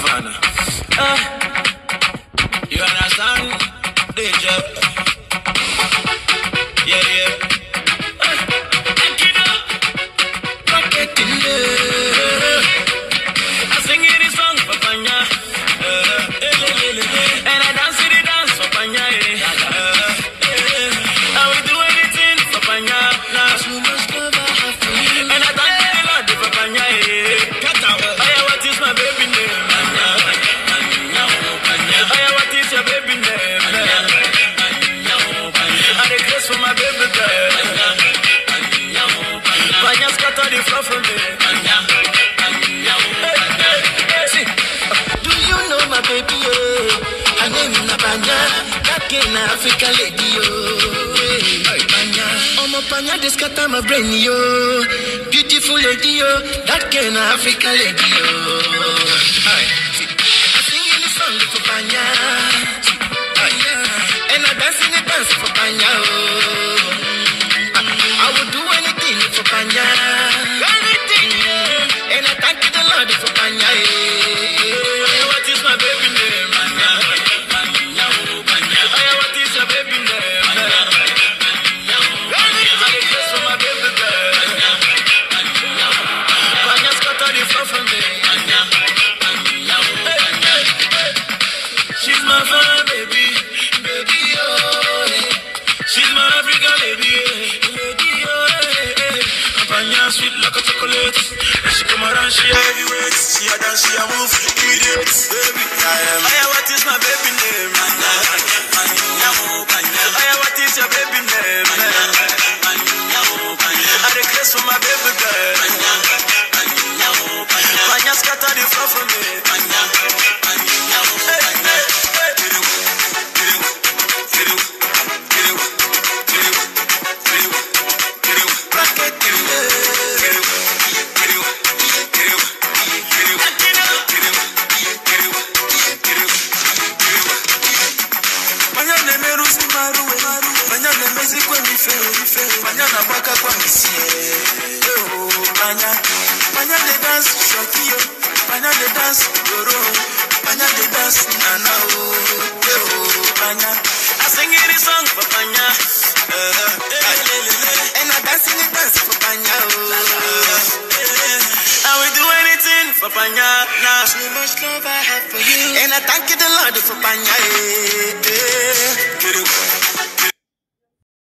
Havana. Uh, you understand? DJ. tó di fọ́ fún mi. Do you know my baby o? Oh? Her name na Banya, that girl na African lady o. Oh. Banya, ọmọ Banya dey scatter my brain yo. Beautiful lady o, oh. that girl na African lady o. Oh. Lady, lady, eh. Panya sweet like a chocolate. When she come around, she heavyweight. She a dance, she a move, immediate, baby. Na-emezikwa m ife Panya na-agbakakwa m isi eh, oh, Panya Panya dey dance shoki yo Panya dey dance goro Panya dey dance nana eh, oh, Panya I sing it song for Panya. Uh, eh, le, le. And I dance in dance for Panya oh I will do anything for Panya. Nah. So much love I have for you And I thank you the Lord for eh, eh.